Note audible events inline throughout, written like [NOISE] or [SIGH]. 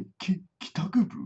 き、き、[LAUGHS] 帰宅部？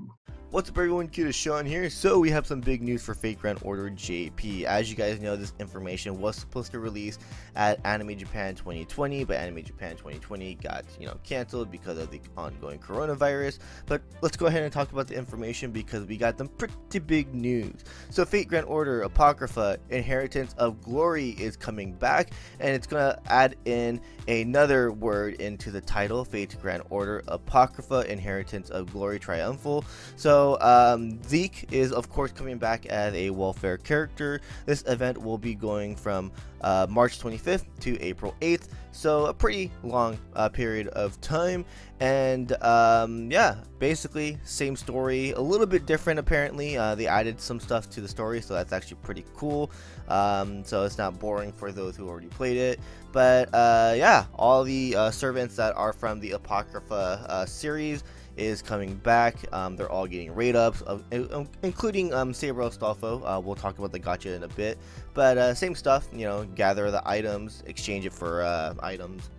What's up everyone, KitaSean here. So we have some big news for Fate Grand Order JP. As you guys know, this information was supposed to release at Anime Japan 2020, but Anime Japan 2020 got, you know, canceled because of the ongoing coronavirus. But let's go ahead and talk about the information because we got some pretty big news. So Fate Grand Order Apocrypha Inheritance of Glory is coming back and it's going to add in another word into the title, Fate Grand Order Apocrypha Inheritance of Glory Triumphal. So um, Sieg is of course coming back as a welfare character. This event will be going from uh, March 25th to April 8th, so a pretty long uh, period of time. And um, yeah, basically same story, a little bit different apparently. Uh, they added some stuff to the story, so that's actually pretty cool. Um, so it's not boring for those who already played it. But uh, yeah, all the uh, servants that are from the Apocrypha uh, series is coming back. Um, they're all getting rate ups, uh, including um, Saber Astolfo. Uh, we'll talk about the gacha in a bit. But uh, same stuff, you know, gather the items, exchange it for uh, items.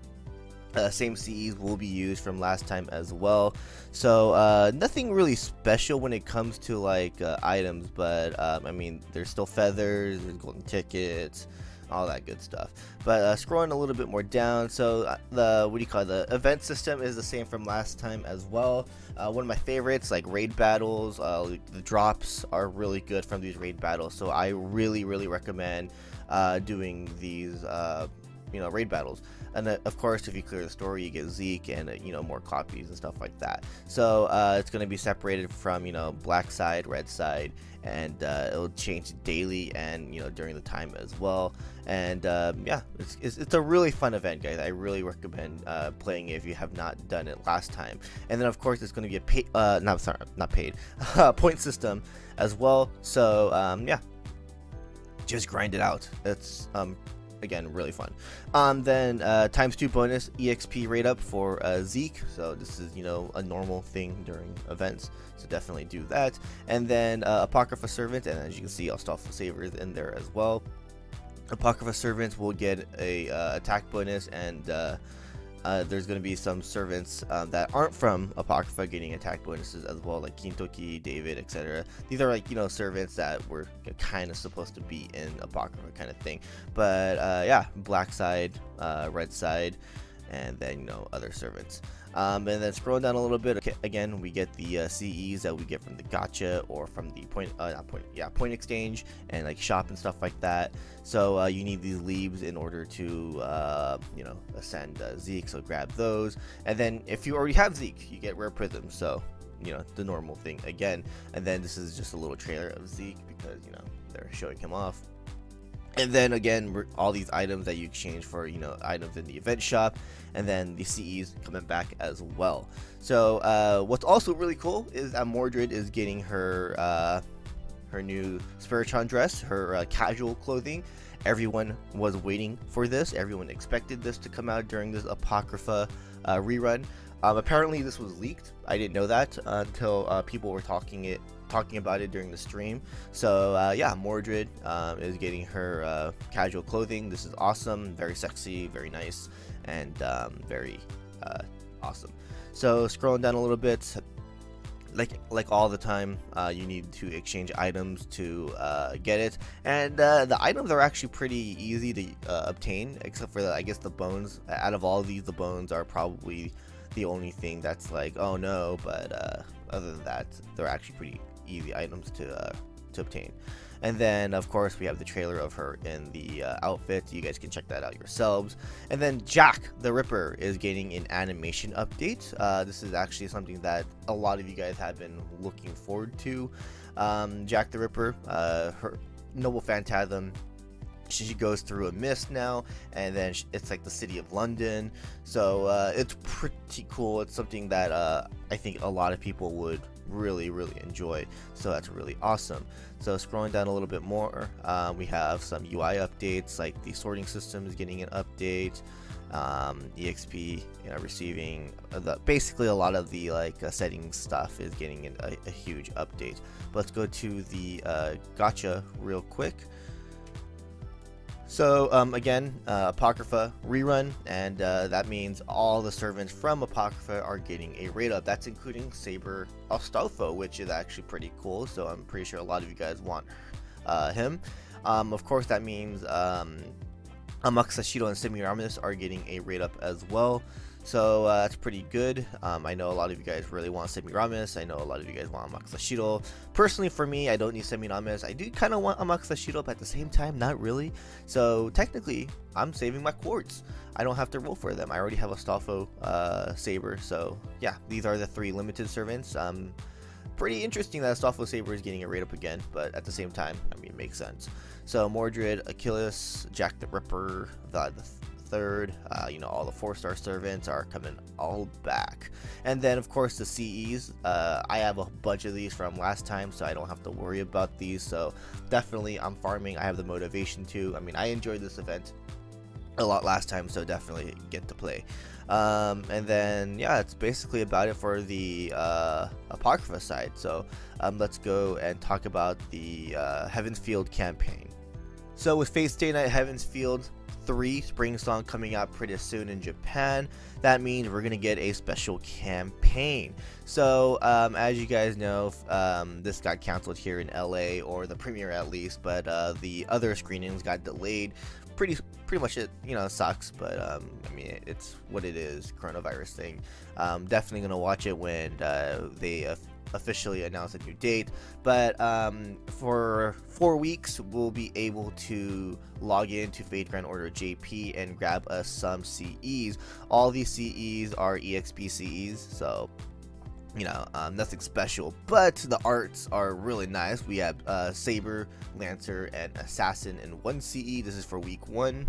Uh, same CEs will be used from last time as well. So uh, nothing really special when it comes to like items, but um, I mean, there's still feathers, there's golden tickets, all that good stuff. But uh, scrolling a little bit more down, so uh, the what do you call it? the event system is the same from last time as well. Uh, one of my favorites, like raid battles, uh, the drops are really good from these raid battles. So I really, really recommend uh, doing these, uh, you know, raid battles. And of course, if you clear the story, you get Sieg and you know more copies and stuff like that. So it's going to be separated from you know black side, red side, and uh, it'll change daily and you know during the time as well. And um, yeah it's, it's, it's, a really fun event guys. I really recommend uh, playing it if you have not done it last time. And then of course it's going to be a paid uh not sorry not paid [LAUGHS] point system as well. So um, yeah. Just grind it out. It's um again really fun. Um then uh times two bonus exp rate up for uh Sieg. So this is you know a normal thing during events so definitely do that. And then uh, apocrypha servant and as you can see Astolfo Saber's in there as well. Apocrypha servants will get a uh, attack bonus and uh there's going to be some servants um, that aren't from Apocrypha getting attack bonuses as well, like Kintoki, David, etc. These are like, you know, servants that were kind of supposed to be in Apocrypha kind of thing. But uh, yeah, black side, uh, red side, and then, you know, other servants. Um, and then scrolling down a little bit, okay, again, we get the uh, CEs that we get from the gacha or from the point, uh, not point, yeah, point exchange and like shop and stuff like that. So uh, you need these leaves in order to, uh, you know, ascend uh, Sieg. So grab those. And then if you already have Sieg, you get rare prisms. So, you know, the normal thing again. And then this is just a little trailer of Sieg because, you know, they're showing him off and then again all these items that you exchange for you know items in the event shop and then the CEs coming back as well. So uh, what's also really cool is that Mordred is getting her uh, her new Spiritron dress her uh, casual clothing. Everyone was waiting for this. Everyone expected this to come out during this Apocrypha uh, rerun um, apparently this was leaked I didn't know that until uh, people were talking it talking about it during the stream. So uh, yeah, Mordred um, is getting her uh, casual clothing. This is awesome, very sexy, very nice, and um, very uh, awesome. So scrolling down a little bit, like like all the time, uh, you need to exchange items to get it, and the items are actually pretty easy to obtain, except for the, I guess the bones. Out of all of these, the bones are probably the only thing that's like, oh no, but other than that, they're actually pretty easy items to uh, to obtain. And then, of course, we have the trailer of her in the uh, outfit. You guys can check that out yourselves. And then Jack the Ripper is getting an animation update. Uh, this is actually something that a lot of you guys have been looking forward to. Um, Jack the Ripper, uh, her Noble Phantasm she goes through a mist now and then it's like the city of london. So uh, it's pretty cool. It's something that uh, i think a lot of people would really really enjoy. So that's really awesome. So scrolling down a little bit more um, we have some ui updates like the sorting system is getting an update. Um, exp you know receiving the basically a lot of the like uh, stuff is getting a, a, huge update. But let's go to the uh, gacha real quick So um, again, uh, Apocrypha rerun, and uh, that means all the servants from Apocrypha are getting a rate up. That's including Saber Astolfo, which is actually pretty cool. So I'm pretty sure a lot of you guys want uh, him. Um, of course, that means um, Amakusa and Semiramis are getting a rate up as well. So uh, that's pretty good. Um, I know a lot of you guys really want Semiramis. I know a lot of you guys want Amakusa Personally, for me, I don't need Semiramis. I do kind of want Amakusa but at the same time, not really. So technically, I'm saving my quartz. I don't have to roll for them. I already have a Astolfo uh, Saber. So yeah, these are the three limited servants. Um, pretty interesting that Astolfo Saber is getting a rate up again, but at the same time, I mean, it makes sense. So Mordred, Achilles, Jack the Ripper, the, the third. Uh, you know, all the four-star servants are coming all back. And then, of course, the CEs. Uh, I have a bunch of these from last time, so I don't have to worry about these. So definitely, I'm farming. I have the motivation to. I mean, I enjoyed this event a lot last time, so definitely get to play. Um, and then, yeah, it's basically about it for the uh, Apocrypha side. So um, let's go and talk about the uh, Heaven's Feel campaign. So with Fate Stay Night Heaven's Feel, 3 Spring Song coming out pretty soon in Japan. That means we're going to get a special campaign. So, um, as you guys know, um, this got canceled here in LA, or the premiere at least, but uh, the other screenings got delayed. Pretty, pretty much it, you know, sucks, but um, I mean, it's what it is, coronavirus thing. Um, definitely going to watch it when uh, they uh, officially announce a new date. But um, for four weeks, we'll be able to log into Fate Grand Order JP and grab us some CEs. All these CEs are EXP CEs, so you know, um, nothing special, but the arts are really nice. We have uh, Saber, Lancer, and Assassin in one CE. This is for week one.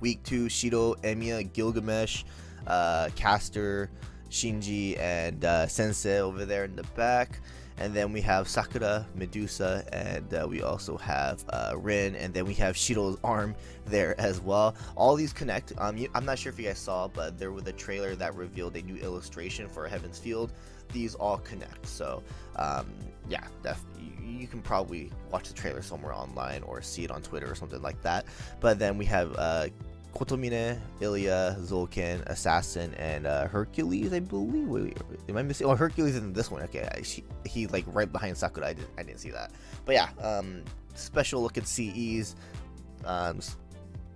Week two, Shirou, Emiya, Gilgamesh, uh, Caster, Shinji and uh, Sensei over there in the back. And then we have Sakura, Medusa, and uh, we also have uh, Rin, and then we have Shirou's arm there as well. All these connect. Um, you, I'm not sure if you guys saw, but there was a trailer that revealed a new illustration for Heaven's Feel. These all connect. So, um, yeah, you, can probably watch the trailer somewhere online or see it on Twitter or something like that. But then we have uh, Kotomine, Ilya, Zouken, Assassin, and uh, Hercules, I believe. Wait, wait, am I missing? Oh, Hercules in this one. Okay, I, she, he like right behind Sakura. I didn't, I didn't see that. But yeah, um, special looking CEs. Um,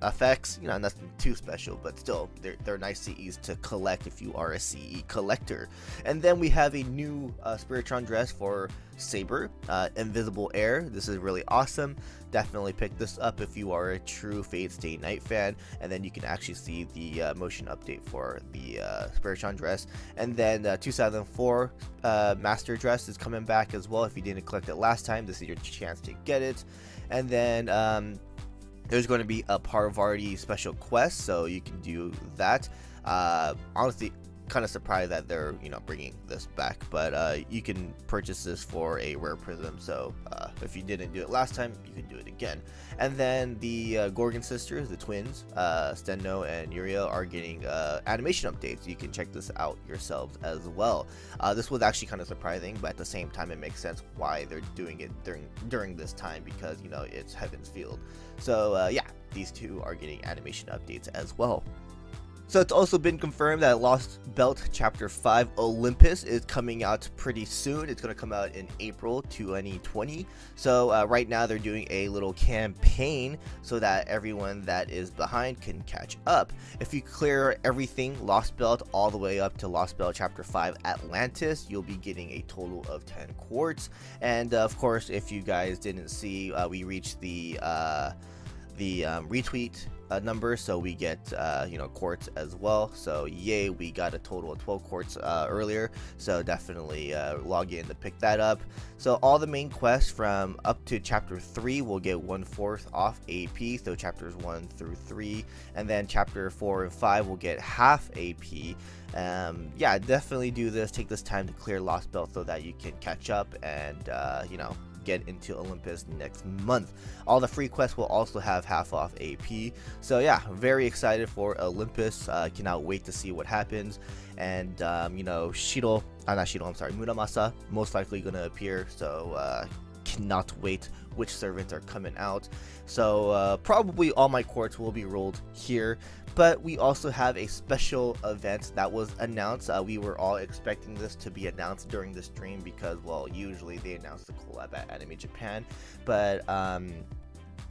effects, you know, nothing too special, but still, they're, they're nice CEs to collect if you are a CE collector. And then we have a new uh, Spiritron dress for Saber, uh, Invisible Air. This is really awesome. Definitely pick this up if you are a true Fate Stay Night fan, and then you can actually see the uh, motion update for the uh, Spiritron dress. And then uh, 2004 uh, Master dress is coming back as well. If you didn't collect it last time, this is your chance to get it. And then um, there's going to be a Parvati special quest, so you can do that. Uh, honestly, kind of surprised that they're you know bringing this back, but uh, you can purchase this for a rare prism. So uh, if you didn't do it last time, you can do it again. And then the uh, Gorgon sisters, the twins, uh, Stheno and Euryale, are getting uh, animation updates. You can check this out yourselves as well. Uh, this was actually kind of surprising, but at the same time, it makes sense why they're doing it during during this time because you know it's Heaven's Feel. So yeah, these two are getting animation updates as well. So it's also been confirmed that Lost Belt Chapter 5 Olympus is coming out pretty soon. It's going to come out in April 2020. So uh, right now they're doing a little campaign so that everyone that is behind can catch up. If you clear everything Lost Belt all the way up to Lost Belt Chapter 5 Atlantis, you'll be getting a total of 10 quartz. And uh, of course, if you guys didn't see, uh, we reached the uh, the um, retweet number so we get uh, you know quartz as well. So yay we got a total of 12 quartz uh, earlier. So definitely uh, log in to pick that up. So all the main quests from up to chapter 3 will get one fourth off AP so chapters 1 through 3 and then chapter 4 and 5 will get half AP um, yeah definitely do this. Take this time to clear lost belt so that you can catch up and uh, you know get into Olympus next month. All the free quests will also have half off AP. So yeah, very excited for Olympus. Uh, cannot wait to see what happens. And um, you know, Shirou, uh, not Shirou, I'm sorry, Muramasa most likely gonna appear. So uh, cannot wait which servants are coming out. So uh, probably all my quartz will be rolled here. But we also have a special event that was announced. Uh, we were all expecting this to be announced during the stream because, well, usually they announce the collab at Anime Japan. But um,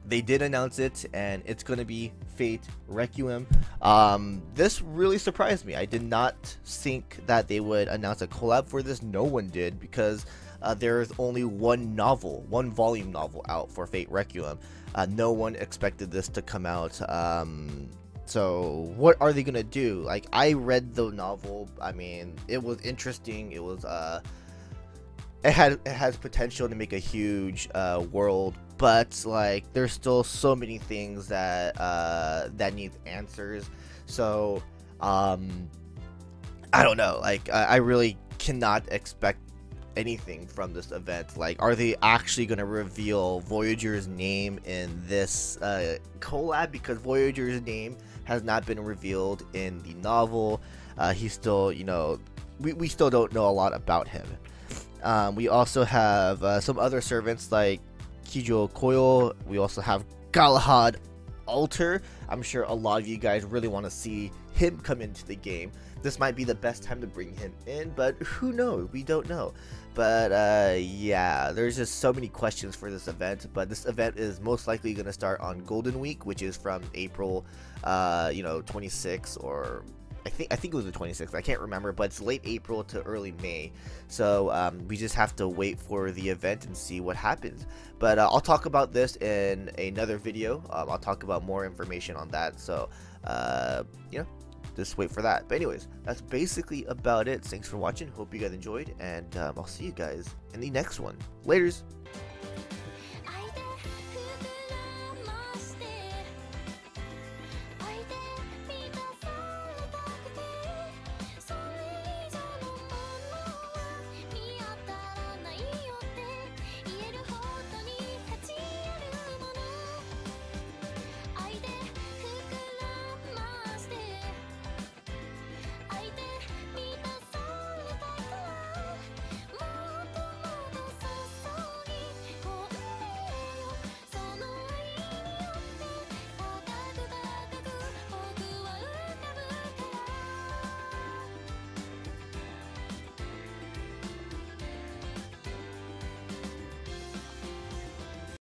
they did announce it and it's going to be fate requiem um, this really surprised me i did not think that they would announce a collab for this no one did because uh, there's only one novel one volume novel out for fate requiem uh, no one expected this to come out um, so what are they gonna do like i read the novel i mean it was interesting it was uh it had it has potential to make a huge uh, world but like there's still so many things that uh, that need answers. So um, I don't know. Like I, I really cannot expect anything from this event. Like, are they actually going to reveal Voyager's name in this uh, collab? Because Voyager's name has not been revealed in the novel. Uh, he's still, you know, we, we still don't know a lot about him. Um, we also have uh, some other servants like Kijo Koyo. We also have Galahad Alter. I'm sure a lot of you guys really want to see him come into the game. This might be the best time to bring him in, but who knows? We don't know. But uh, yeah, there's just so many questions for this event. But this event is most likely going to start on Golden Week, which is from April, uh, you know, 26 or I think I think it was the 26th. I can't remember, but it's late April to early May. So um, we just have to wait for the event and see what happens. But uh, I'll talk about this in another video. Um, I'll talk about more information on that. So uh, you know, just wait for that. But anyways, that's basically about it. Thanks for watching. Hope you guys enjoyed, and um, I'll see you guys in the next one. Laters.